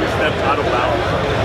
we stepped out of bounds.